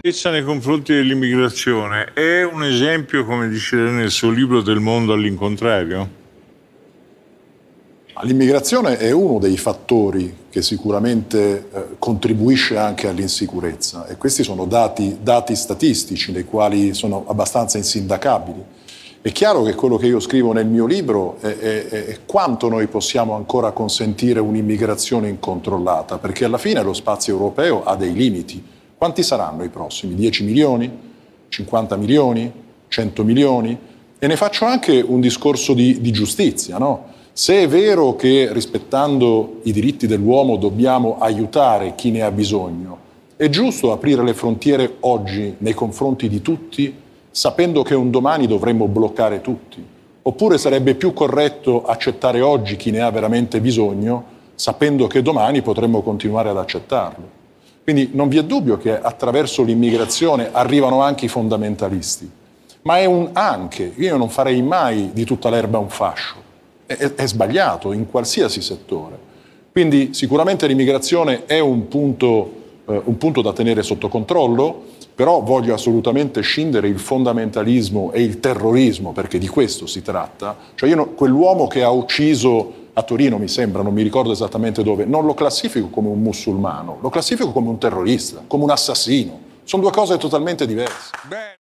Nei confronti dell'immigrazione è un esempio, come dice nel suo libro, del mondo all'incontrario? L'immigrazione è uno dei fattori che sicuramente eh, contribuisce anche all'insicurezza e questi sono dati, dati statistici nei quali sono abbastanza insindacabili. È chiaro che quello che io scrivo nel mio libro è, è, è, quanto noi possiamo ancora consentire un'immigrazione incontrollata, perché alla fine lo spazio europeo ha dei limiti. Quanti saranno i prossimi? 10 milioni? 50 milioni? 100 milioni? E ne faccio anche un discorso di, di giustizia, no? Se è vero che rispettando i diritti dell'uomo dobbiamo aiutare chi ne ha bisogno, è giusto aprire le frontiere oggi nei confronti di tutti, sapendo che un domani dovremmo bloccare tutti? Oppure sarebbe più corretto accettare oggi chi ne ha veramente bisogno, sapendo che domani potremmo continuare ad accettarlo? Quindi non vi è dubbio che attraverso l'immigrazione arrivano anche i fondamentalisti, ma è un anche, io non farei mai di tutta l'erba un fascio è, è sbagliato in qualsiasi settore. Quindi sicuramente l'immigrazione è un punto, eh, un punto da tenere sotto controllo, però voglio assolutamente scindere il fondamentalismo e il terrorismo, perché di questo si tratta. Cioè io, quell'uomo che ha ucciso a Torino, mi sembra, non mi ricordo esattamente dove, non lo classifico come un musulmano, lo classifico come un terrorista, come un assassino. Sono due cose totalmente diverse. Beh.